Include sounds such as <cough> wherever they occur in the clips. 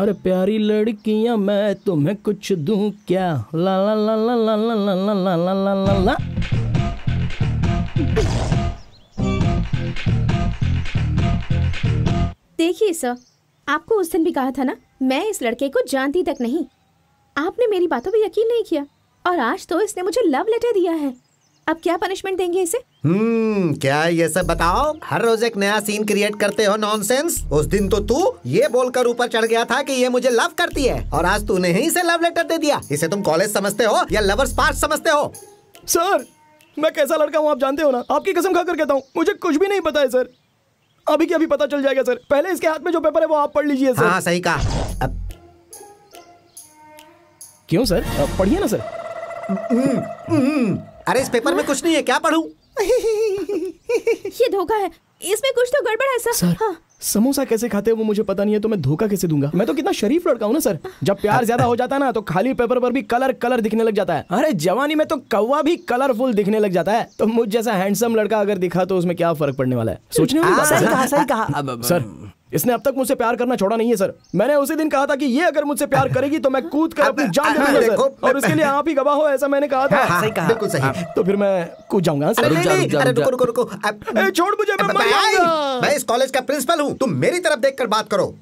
अरे प्यारी लड़कियाँ मैं तुम्हें कुछ दूँ क्या ला ला ला ला ला ला ला ला ला ला ला ला ला देखिए सर आपको उस दिन भी कहा था ना मैं इस लड़के को जानती तक नहीं आपने मेरी बातों पर यकीन नहीं किया और आज तो इसने मुझे लव लेटर दिया है अब क्या पनिशमेंट देंगे इसे? हम्म क्या ये सब बताओ? हर रोज एक नया सीन क्रिएट करते हो नॉनसेंस उस दिन तो तू ये बोलकर ऊपर चढ़ गया था कि ये मुझे लव करती है। और आज तूने ही इसे लव लेटर दे दिया। इसे तुम कॉलेज समझते हो या लवर्स पार्ट समझते हो? सर मैं कैसा लड़का हूँ आप जानते हो ना? आपकी कसम खाकर कहता हूँ मुझे कुछ भी नहीं पता है सर अभी के अभी पता चल जाएगा सर पहले इसके हाथ में जो पेपर है वो आप पढ़ लीजिए सर हाँ सही कहा। अब क्यों सर पढ़िए ना सर अरे इस पेपर में कुछ नहीं है क्या पढ़ूं? <laughs> ये धोखा है। इसमें कुछ तो गड़बड़ है सर, सर हाँ। समोसा कैसे खाते हैं वो मुझे पता नहीं है तो मैं धोखा कैसे दूँगा? मैं तो कितना शरीफ लड़का हूँ ना सर। जब प्यार ज़्यादा हो जाता है ना तो खाली पेपर पर भी कलर कलर दिखने लग जाता है। अरे जवानी में तो कौवा भी कलरफुल दिखने लग जाता है। तो मुझ जैसा हैंडसम लड़का अगर दिखा तो उसमें क्या फ़र्क पड़ने वाला है? सोचने वाली बात है। सर। इसने अब तक मुझसे प्यार करना छोड़ा नहीं है सर। मैंने उसी दिन कहा था कि ये अगर मुझसे प्यार करेगी तो मैं कूद कर अपनी जान दे हाँ, दूँगा सर। और उसके लिए आप ही गवाह हो ऐसा मैंने कहा था। हाँ, सही कहा। बिल्कुल सही। तो फिर मैं कूद जाऊँगा सर। अरे रुक जा। रुको रुको रुको ए, छोड़ मुझे मैं मर जाऊँगा। मैं इस कॉलेज का प्रिंसिपल हूँ तुम मेरी तरफ़ देखकर बात करो।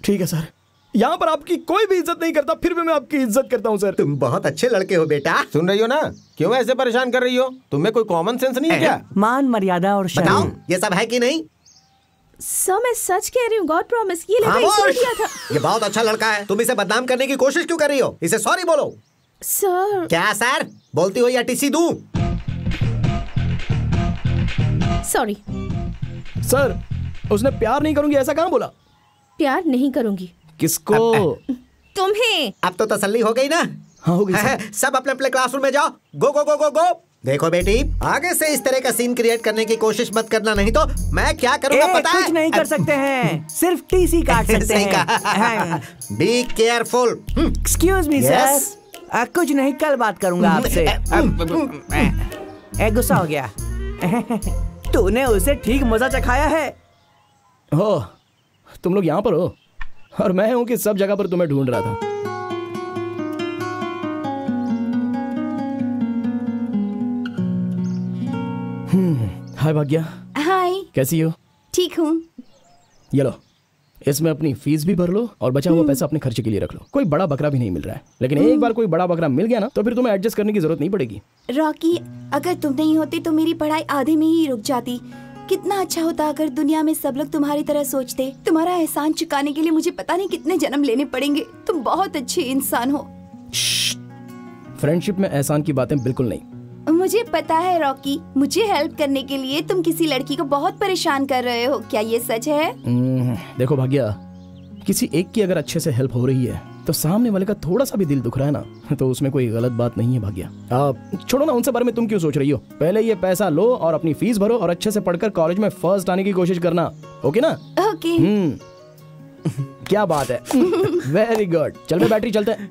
ठीक है सर। यहाँ पर आपकी कोई भी इज़्ज़त नहीं करता फिर भी मैं आपकी इज़्ज़त करता हूँ सर। तुम बहुत अच्छे लड़के हो बेटा। सुन रही हो ना? क्यों ऐसे परेशान कर रही हो? तुम्हें कोई कॉमन सेंस नहीं है क्या? मान मर्यादा और बताओ शर्म ये सब है कि नहीं? सर मैं सच कह रही हूँ गॉड प्रॉमिस ये! दिया था। ये बहुत अच्छा लड़का है। तुम इसे बदनाम करने की कोशिश क्यों कर रही हो? इसे सॉरी बोलो। सर। क्या सर बोलती हो या टीसी दूँ? सॉरी सर उसने प्यार नहीं करूँगी ऐसा कहाँ बोला? प्यार नहीं करूँगी। किसको? तुम्हें। अब तो तसल्ली हो गई ना। हाँ हो गई <laughs> सब अपने अपने क्लासरूम में जाओ। गो गो गो गो गो देखो बेटी आगे से इस तरह का सीन क्रिएट करने की कोशिश मत करना नहीं तो मैं क्या करूँगा ए, पता है? कुछ नहीं कर सकते हैं सिर्फ़ टीसी काट <laughs> सकते हैं। Be careful excuse me sir कुछ नहीं कल बात करूँगा आपसे। गुस्सा हो गया। <laughs> तूने उसे ठीक मज़ा चखाया है। हो तुम लोग यहाँ पर हो और मैं हूँ कि सब जगह पर तुम्हें ढूंढ रहा था। हाय भाग्या। हाय कैसी हो? ठीक हूँ। ये लो। इसमें अपनी फ़ीस भी भर लो और बचा हुआ पैसा अपने खर्चे के लिए रख लो। कोई बड़ा बकरा भी नहीं मिल रहा है। लेकिन एक बार कोई बड़ा बकरा मिल गया ना तो फिर तुम्हें एडजस्ट करने की ज़रूरत नहीं पड़ेगी। रॉकी अगर तुम नहीं होते तो मेरी पढ़ाई आधे में ही रुक जाती। कितना अच्छा होता अगर दुनिया में सब लोग तुम्हारी तरह सोचते। तुम्हारा एहसान चुकाने के लिए मुझे पता नहीं कितने जन्म लेने पड़ेंगे। तुम बहुत अच्छे इंसान हो। फ्रेंडशिप में एहसान की बातें बिल्कुल नहीं। मुझे पता है रॉकी। मुझे हेल्प करने के लिए तुम किसी लड़की को बहुत परेशान कर रहे हो। क्या ये सच है? हम्म, देखो भाग्या किसी एक की अगर अच्छे से हेल्प हो रही है तो सामने वाले का थोड़ा सा भी दिल दुख रहा है ना तो उसमें कोई गलत बात नहीं है भाग्या। आप छोड़ो ना उनसे बारे में तुम क्यों सोच रही हो? पहले ये पैसा लो और अपनी फ़ीस भरो और अच्छे से पढ़कर कॉलेज में फ़र्स्ट आने की कोशिश करना। ओके ना? Okay hmm. क्या बात है? वेरी गुड चल बे बैटरी चलते हैं।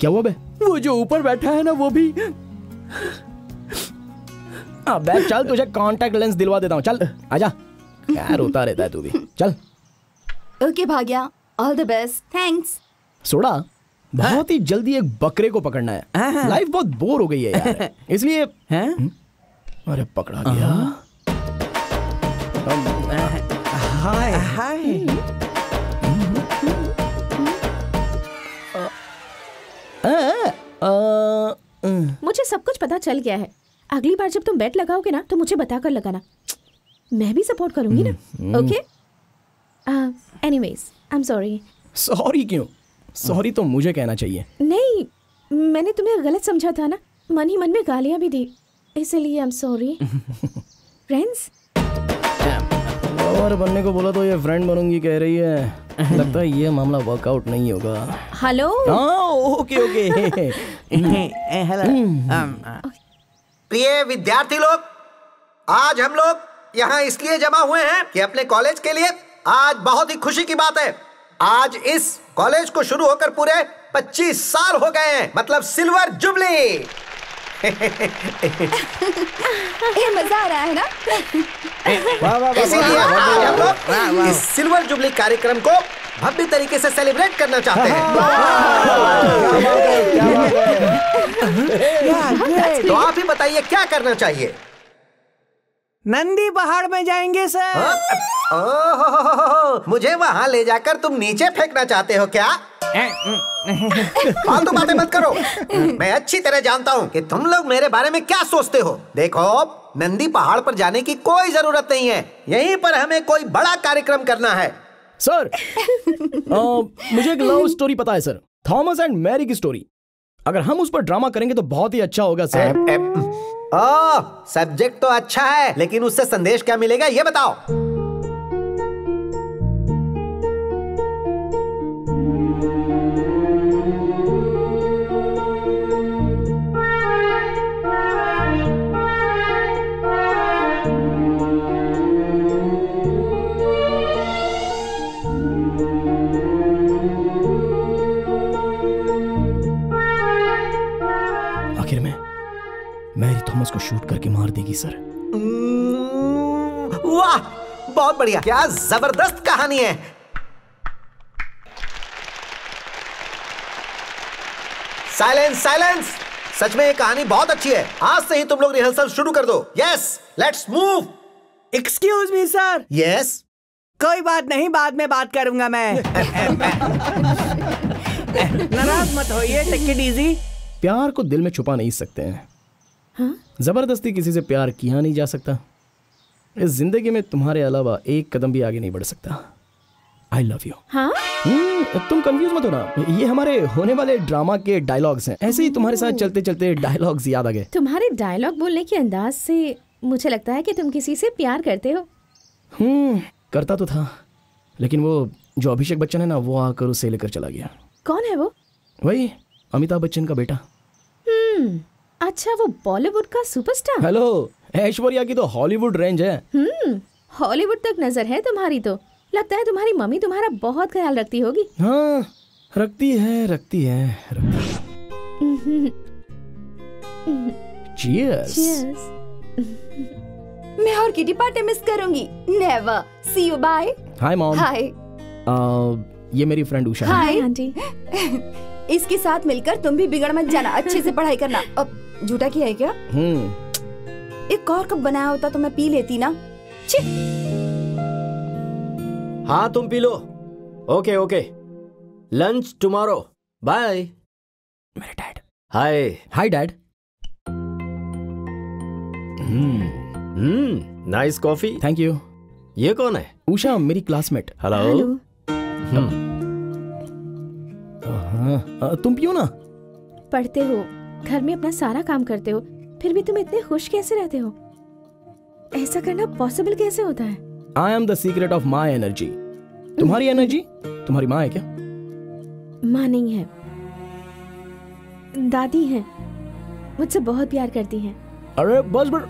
क्या हुआ बे? वो जो ऊपर बैठा है ना वो भी <laughs> अबे चल तुझे कांटेक्ट लेंस दिलवा देता हूँ चल आजा। क्या रोता रहता है तू भी चल। Okay okay, Bhagya all the best thanks soda बहुत ही जल्दी एक बकरे को पकड़ना है। लाइफ बहुत बोर हो गई है यार। इसलिए हैं? अरे पकड़ा गया। हाय हाय अ, अ, अ, मुझे सब कुछ पता चल गया है। अगली बार जब तुम बेट लगाओगे ना तो मुझे बता कर लगाना। मैं भी सपोर्ट करूँगी ना okay anyways I am sorry sorry क्यों? सॉरी तो मुझे कहना चाहिए। नहीं मैंने तुम्हें गलत समझा था ना। मन ही मन में गालियाँ भी दी। इसलिए I am sorry friends lover बनने को बोला तो ये फ्रेंड बनूँगी कह रही है। <laughs> लगता है ये मामला वर्कआउट नहीं होगा। हेलो हाँ ओके ओके हेलो प्रिय विद्यार्थी लोग आज हम लोग यहाँ इसलिए जमा हुए हैं कि अपने कॉलेज के लिए आज बहुत ही खुशी की बात है। आज इस कॉलेज को शुरू होकर पूरे 25 साल हो गए हैं। मतलब सिल्वर जुबली। ए मज़ा आ रहा है ना? वाह वाह इसीलिए आज हम लोग इस सिल्वर जुबली कार्यक्रम को भव्य तरीके से सेलिब्रेट करना चाहते हैं। तो आप ही बताइए क्या करना चाहिए? नंदी पहाड़ में जाएँगे सर। ओह, मुझे वहाँ ले जाकर तुम नीचे फेंकना चाहते हो क्या? फालतू बातें मत करो मैं अच्छी तरह जानता हूँ कि तुम लोग मेरे बारे में क्या सोचते हो देखो नंदी पहाड़ पर जाने की कोई ज़रूरत नहीं है यहीं पर हमें कोई बड़ा कार्यक्रम करना है सर अ, मुझे एक लव स्टोरी पता है सर थॉमस एंड मैरी की स्टोरी अगर हम उस पर ड्रामा करेंगे तो बहुत ही अच्छा होगा सर सब्जेक्ट तो अच्छा है लेकिन उससे संदेश क्या मिलेगा ये बताओ मैरी थॉमस को शूट करके मार देगी सर। हम्म, वाह बहुत बढ़िया। क्या ज़बरदस्त कहानी है। Silence silence. सच में ये कहानी बहुत अच्छी है। आज से ही तुम लोग रिहर्सल शुरू कर दो। Yes let's move excuse me sir yes कोई बात नहीं बाद में बात करूँगा मैं। <laughs> नाराज़ मत होइए टेक इट इजी प्यार को दिल में छुपा नहीं सकते हैं। ज़बरदस्ती किसी से प्यार किया नहीं जा सकता। इस ज़िंदगी में तुम्हारे अलावा एक कदम भी आगे नहीं बढ़ सकता। आई लव यू हाँ? तुम कंफ्यूज मत होना। ये हमारे होने वाले ड्रामा के डायलॉग्स हैं। ऐसे ही तुम्हारे साथ चलते चलते डायलॉग्स याद आ गए। तुम्हारे डायलॉग बोलने के अंदाज से मुझे लगता है कि तुम किसी से प्यार करते हो। हम्म करता तो था। लेकिन वो जो अभिषेक बच्चन है ना वो आकर उसे लेकर चला गया। कौन है वो? वही अमिताभ बच्चन का बेटा। हम्म। अच्छा वो बॉलीवुड का सुपरस्टार? हेलो ऐश्वर्या की तो हॉलीवुड रेंज है। हम्म हॉलीवुड तक नज़र है तुम्हारी तो। लगता है तुम्हारी मम्मी तुम्हारा बहुत ख्याल रखती होगी। हाँ रखती है रखती है रखती है। Cheers. Cheers. मैं और किटी पार्टी मिस करूँगी। Never see you bye hi mom hi ये मेरी फ्रेंड उषा हाय आंटी। <laughs> इसके साथ मिलकर तुम भी बिगड़ मत जाना अच्छे से पढ़ाई करना। <laughs> अब झूठा किया है क्या? हम्म। एक और कप बनाया होता तो मैं पी लेती ना। छी। हाँ तुम पी लो। Okay okay. Lunch tomorrow. Bye. मेरे dad. Hi. Hi dad. Hmm hmm nice coffee thank you ये कौन है? उषा मेरी क्लासमेट हेलो हेलो हाँ, तुम पियो ना? पढ़ते हो। घर में अपना सारा काम करते हो फिर भी तुम इतने खुश कैसे रहते हो? ऐसा करना पॉसिबल कैसे होता है? I am the secret of my energy तुम्हारी एनर्जी तुम्हारी माँ है क्या? माँ नहीं है। दादी है। मुझसे बहुत प्यार करती हैं। अरे बस बस।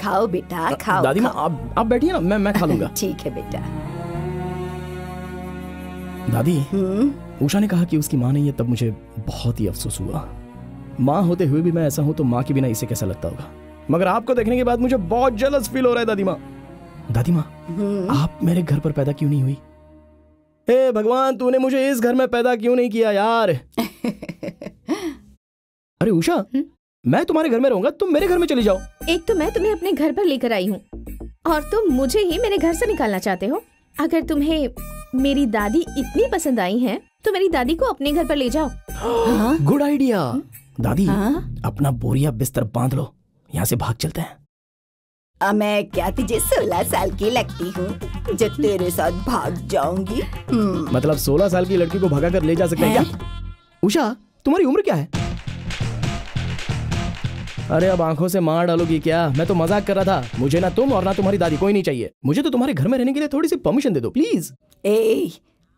खाओ बेटा खाओ दादी माँ खाओ। आप आप बैठिए ना मैं मैं खा लूँगा। <laughs> ठीक है बेटा। दादी हम्म? उषा ने कहा कि उसकी माँ नहीं है तब मुझे बहुत ही अफसोस हुआ। माँ होते हुए भी मैं ऐसा हूँ तो माँ के बिना इसे कैसा लगता होगा? मगर आपको देखने के बाद मुझे बहुत जलस फील हो रहा है दादी माँ। दादी माँ आप मेरे घर पर पैदा क्यों नहीं हुई? हे भगवान तूने मुझे इस घर में पैदा क्यों नहीं किया यार? <laughs> अरे उषा मैं तुम्हारे घर में रहूँगा तुम मेरे घर में चली जाओ। एक तो मैं तुम्हें अपने घर पर लेकर आई हूँ और तुम मुझे ही मेरे घर से निकालना चाहते हो। अगर तुम्हें मेरी दादी इतनी पसंद आई है तो मेरी दादी को अपने घर पर ले जाओ। <gasps> गुड आइडिया दादी हाँ? अपना बोरिया बिस्तर बाँध लो। यहाँ से भाग चलते हैं। अब मैं क्या तुझे सोलह साल की लगती हूँ? जो तेरे साथ भाग जाऊँगी हम्म, मतलब 16 साल की लड़की को भगा कर ले जा सकते हैं क्या? उषा तुम्हारी उम्र क्या है? अरे अब आँखों से मार डालोगी क्या? मैं तो मज़ाक कर रहा था। मुझे ना तुम और ना तुम्हारी दादी कोई नहीं चाहिए। मुझे तो तुम्हारे घर में रहने के लिए थोड़ी सी परमिशन दे दो प्लीज़ ए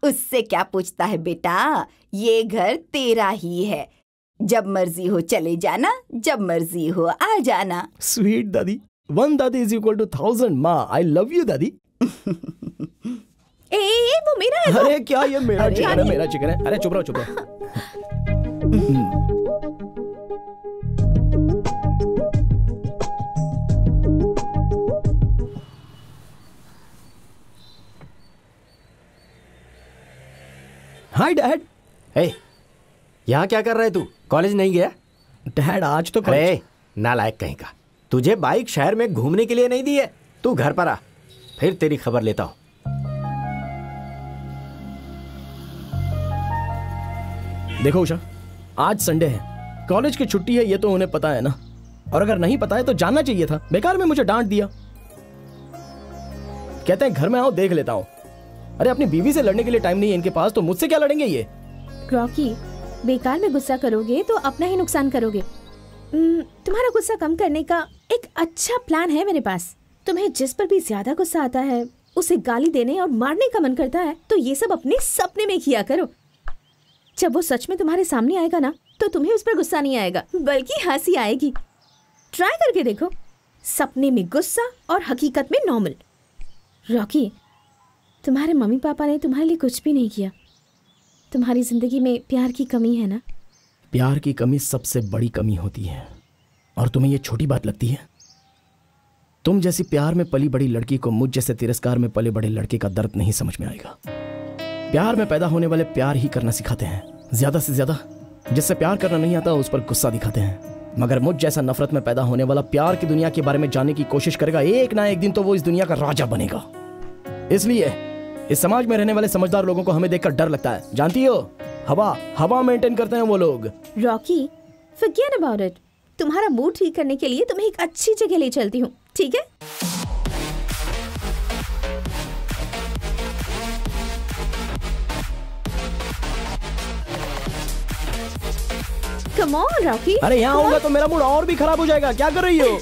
उससे क्या पूछता है बेटा? ये घर तेरा ही है। जब मर्ज़ी हो चले जाना जब मर्ज़ी हो आ जाना। स्वीट दादी वन दादी इज़ इक्वल टू थाउज़ेंड माँ आई लव यू दादी ए, ए, वो मेरा है अरे क्या ये मेरा चिकन है मेरा चिकन है? अरे चुप रहो चुप रहो। हाय डैड हे यहाँ क्या कर रहा है तू? कॉलेज नहीं गया? डैड आज तो कॉलेज- अरे नालायक कहीं का। तुझे बाइक शहर में घूमने के लिए नहीं दी है? तू घर पर आ फिर तेरी खबर लेता हूँ। देखो उषा आज संडे है। कॉलेज की छुट्टी है ये तो उन्हें पता है ना? और अगर नहीं पता है तो जानना चाहिए था। बेकार में मुझे डांट दिया। कहते हैं घर में आओ देख लेता हूँ। अरे अपनी बीवी से लड़ने के लिए टाइम नहीं है इनके पास तो मुझसे क्या लड़ेंगे ये? रॉकी बेकार में गुस्सा करोगे तो अपना ही नुकसान करोगे। तुम्हारा गुस्सा कम करने का एक अच्छा प्लान है मेरे पास। तुम्हें जिस पर भी ज़्यादा गुस्सा आता है, उसे गाली देने और मारने का मन करता है तो ये सब अपने सपने में किया करो। जब वो सच में तुम्हारे सामने आएगा ना तो तुम्हें उस पर गुस्सा नहीं आएगा, बल्कि हँसी आएगी। ट्राई करके देखो। सपने में गुस्सा और हकीकत में नॉर्मल। रॉकी, तुम्हारे मम्मी पापा ने तुम्हारे लिए कुछ भी नहीं किया। तुम्हारी ज़िंदगी में प्यार की कमी है ना? प्यार की कमी सबसे बड़ी कमी होती है। और तुम्हें ये छोटी बात लगती है? तुम जैसी प्यार में पली बड़ी लड़की को मुझ जैसे तिरस्कार में पले बड़े लड़के का दर्द नहीं समझ में आएगा। प्यार में पैदा होने वाले प्यार ही करना सिखाते हैं। ज़्यादा से ज़्यादा, जिससे प्यार करना नहीं आता, उस पर गुस्सा दिखाते हैं। मगर मुझ जैसा नफरत में पैदा होने वाला प्यार की दुनिया के बारे में जानने की कोशिश करेगा, एक ना एक दिन तो वो इस दुनिया का राजा बनेगा। इसलिए इस समाज में रहने वाले समझदार लोगों को हमें देखकर डर लगता है। जानती हो? हवा हवा मेंटेन करते हैं वो लोग। रॉकी फॉरगेट अबाउट इट तुम्हारा मूड ठीक करने के लिए तुम्हें एक अच्छी जगह ले चलती हूँ ठीक है? कम ऑन रॉकी अरे यहाँ होगा तो मेरा मूड और भी खराब हो जाएगा। क्या कर रही हो?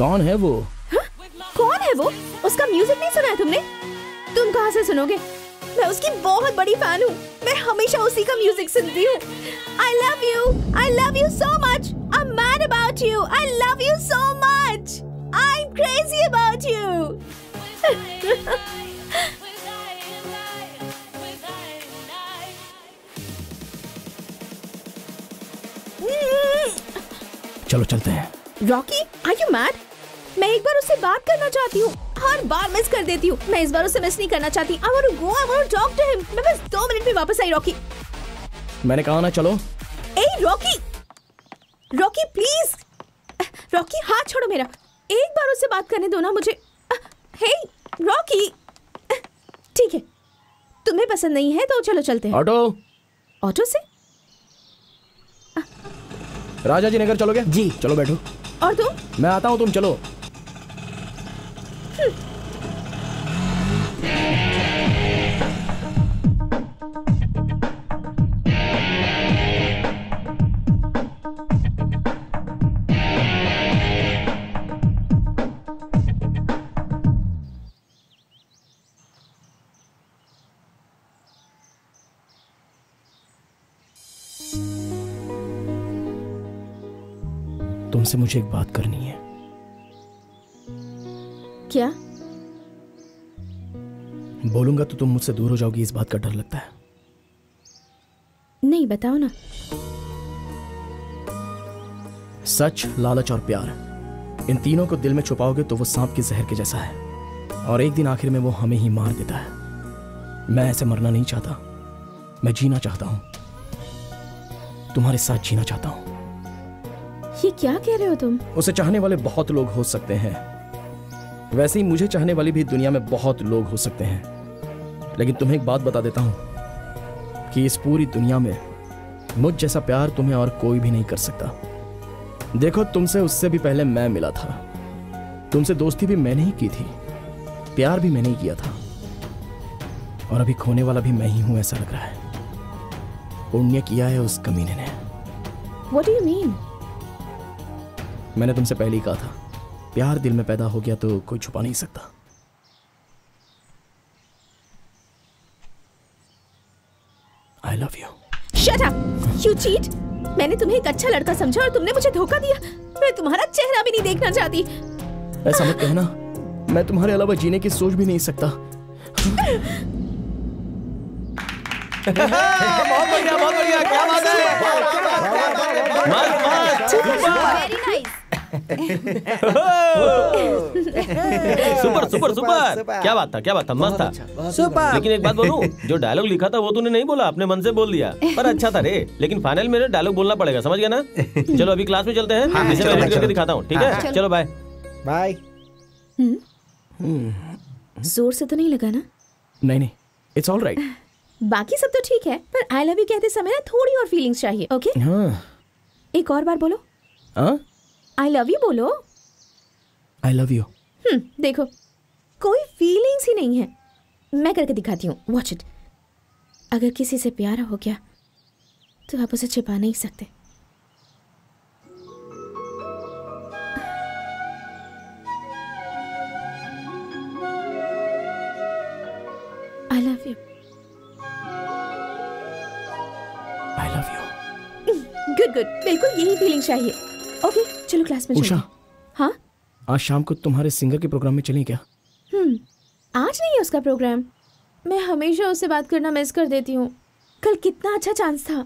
कौन है वो? कौन है वो? उसका म्यूज़िक नहीं सुना है तुमने? तुम कहाँ से सुनोगे? मैं उसकी बहुत बड़ी फ़ैन हूँ। मैं हमेशा उसी का म्यूज़िक सुनती हूँ। I love you I love you so much I am mad about you I love you so much I am crazy about you चलो चलते हैं। रॉकी आर यू मैड मैं एक बार उससे बात करना चाहती हूँ। हर बार मिस कर देती हूँ। मैं इस बार उससे मिस नहीं करना चाहती। I want to go I want to talk to him मैं बस दो मिनट में वापस आई रॉकी मैंने कहा ना चलो। ए रॉकी रॉकी प्लीज़ रॉकी हाथ छोड़ो मेरा। एक बार उससे बात करने दो ना मुझे। हे रॉकी ठीक है। तुम्हें पसंद नहीं है तो चलो चलते हैं। ऑटो। ऑटो से? राजा जी नगर चलोगे? जी। चलो बैठो। और तुम? मैं आता हूँ तुम चलो। तुमसे मुझे एक बात करनी है। क्या? बोलूँगा तो तुम मुझसे दूर हो जाओगी इस बात का डर लगता है। नहीं बताओ ना। सच लालच और प्यार इन तीनों को दिल में छुपाओगे तो वो सांप के जहर के जैसा है। और एक दिन आखिर में वो हमें ही मार देता है। मैं ऐसे मरना नहीं चाहता। मैं जीना चाहता हूँ। तुम्हारे साथ जीना चाहता हूँ। ये क्या कह रहे हो तुम? उसे चाहने वाले बहुत लोग हो सकते हैं। वैसे ही मुझे चाहने वाली भी दुनिया में बहुत लोग हो सकते हैं। लेकिन तुम्हें एक बात बता देता हूँ कि इस पूरी दुनिया में मुझ जैसा प्यार तुम्हें और कोई भी नहीं कर सकता। देखो तुमसे उससे भी पहले मैं मिला था। तुमसे दोस्ती भी मैंने ही की थी। प्यार भी मैंने ही किया था। और अभी खोने वाला भी मैं ही हूँ ऐसा लग रहा है। पुण्य किया है उस कमीने ने। यू मीन मैंने तुमसे पहले ही कहा था। प्यार दिल में पैदा हो गया तो कोई छुपा नहीं सकता। I love you shut up you cheat मैंने तुम्हें एक अच्छा लड़का समझा और तुमने मुझे धोखा दिया। मैं तुम्हारा चेहरा भी नहीं देखना चाहती। ऐसा मत कहना। मैं तुम्हारे अलावा जीने की सोच भी नहीं सकता। बहुत बढ़िया बहुत बढ़िया क्या बात है? मस्त मस्त very nice super super super क्या बात था क्या बात था? मस्त था। सुपर लेकिन एक बात बोलूँ जो डायलॉग लिखा था वो तूने नहीं बोला अपने मन से बोल दिया। पर अच्छा था रे। लेकिन फाइनल में डायलॉग बोलना पड़ेगा समझ गया ना? चलो अभी क्लास में चलते हैं। इसे मैं करके दिखाता हूँ ठीक है चलो बाय बाय ज़ोर से तो नहीं लगा ना? नहीं नहीं इट्स ऑल राइट बाकी सब तो ठीक है पर आई लव यू कहते समय ना थोड़ी और फीलिंग्स चाहिए ओके हाँ। एक और बार बोलो। हाँ? आई लव यू बोलो। आई लव यू हम्म देखो कोई फीलिंग्स ही नहीं है। मैं करके दिखाती हूँ वॉच इट अगर किसी से प्यार हो गया तो आप उसे छिपा नहीं सकते। I love you I love you good good बिल्कुल यही फीलिंग चाहिए। ओके चलो क्लास में उषा। हाँ? आज शाम को तुम्हारे सिंगर के प्रोग्राम में चलें क्या? हम्म आज नहीं है उसका प्रोग्राम मैं हमेशा उससे बात करना मिस कर देती हूँ। कल कितना अच्छा चांस था।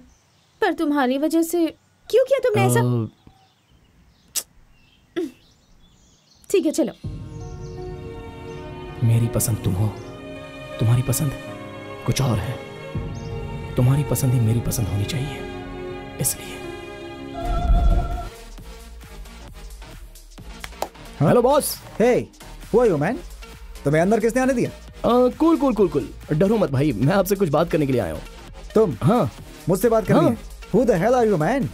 पर तुम्हारी वजह से क्यों किया तुमने ऐसा? ठीक है चलो। मेरी पसंद तुम हो। तुम्हारी पसंद कुछ और है। तुम्हारी पसंद ही मेरी पसंद होनी चाहिए। इसलिए hello boss hey who are you man तुम्हें अंदर किसने आने दिया? कूल कूल कूल कूल डरो मत भाई मैं आपसे कुछ बात करने के लिए आया हूँ। तुम? हाँ। मुझसे बात करनी हाँ। है। The hell are you man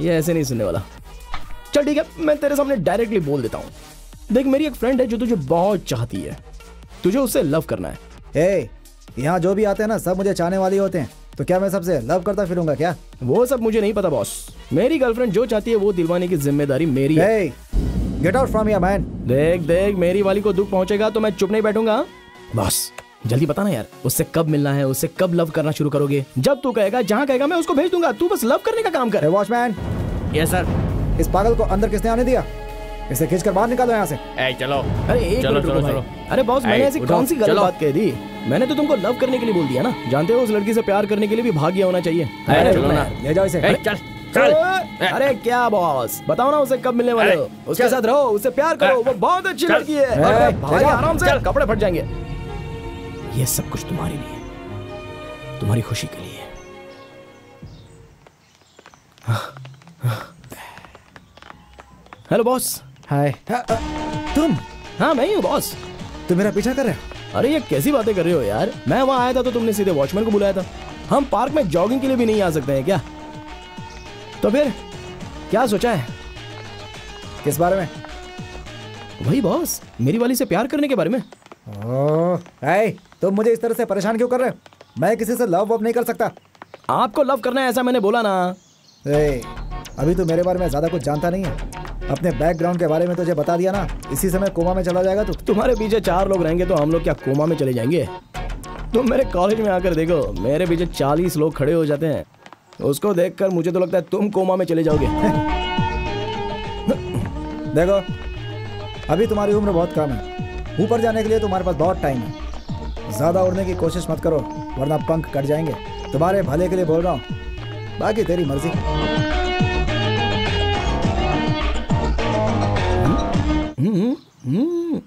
ये ऐसे नहीं सुनने वाला। चल ठीक है मैं तेरे सामने डायरेक्टली बोल देता हूँ। देख मेरी एक फ्रेंड है जो तुझे बहुत चाहती है। तुझे उससे लव करना है। हे यहाँ जो भी आते हैं ना सब मुझे चाहने वाले होते हैं। तो क्या मैं सबसे लव करता फिरूँगा क्या? वो सब मुझे नहीं पता बॉस मेरी गर्लफ्रेंड जो चाहती है वो दिलवाने की ज़िम्मेदारी मेरी है। Hey get out from man देख देख मेरी वाली को दुख पहुंचेगा तो मैं चुप नहीं बैठूँगा? बॉस जल्दी बता ना यार उससे कब मिलना है उससे कब लव करना शुरू करोगे? जब तू कहेगा जहाँ कहेगा मैं उसको भेज दूँगा। तू बस लव करने का काम कर। वॉचमैन यस सर इस पागल को अंदर किसने आने दिया? इसे खींच कर बाहर निकालो यहाँ से। ए चलो। अरे एक चलो, चलो, चलो। अरे बॉस मैंने ऐसी कौन सी गलत बात कह दी? मैंने तो तुमको लव करने के लिए बोल दिया ना। जानते हो उस लड़की से प्यार करने के लिए भी भाग्य होना चाहिए। अरे, चलो ना। ना। ले जाओ इसे। चल। अरे अरे क्या बॉस बताओ ना उसे कब मिलने वाले हो। उसके साथ रहो उसे प्यार करो वो बहुत अच्छी लड़की है। अरे भाई आराम से कपड़े फट जाएँगे। ये सब कुछ तुम्हारे लिए तुम्हारी खुशी के लिए हेलो बॉस हाय। तुम? हाँ मैं ही हूँ बॉस तुम मेरा पीछा कर रहे हो? अरे ये कैसी बातें कर रहे हो यार? मैं वहाँ आया था तो तुमने सीधे वॉचमैन को बुलाया था। हम पार्क में जॉगिंग के लिए भी नहीं आ सकते हैं क्या? तो फिर क्या सोचा है? किस बारे में? वही बॉस मेरी वाली से प्यार करने के बारे में। तुम मुझे इस तरह से परेशान क्यों कर रहे हो? मैं किसी से लव वव नहीं कर सकता। आपको लव करना है ऐसा मैंने बोला ना। ए, अभी तो मेरे बारे में ज़्यादा कुछ जानता नहीं है। अपने बैकग्राउंड के बारे में तुझे बता दिया ना इसी समय कोमा में चला जाएगा तू। तुम्हारे पीछे चार लोग रहेंगे तो हम लोग क्या कोमा में चले जाएँगे? तुम मेरे कॉलेज में आकर देखो मेरे पीछे चालीस लोग खड़े हो जाते हैं। उसको देखकर मुझे तो लगता है तुम कोमा में चले जाओगे। देखो अभी तुम्हारी उम्र बहुत कम है। ऊपर जाने के लिए तुम्हारे पास बहुत टाइम है। ज़्यादा उड़ने की कोशिश मत करो वरना पंख कट जाएँगे। तुम्हारे भले के लिए बोल रहा हूँ। बाकी तेरी मर्ज़ी। हम्म, हम्म,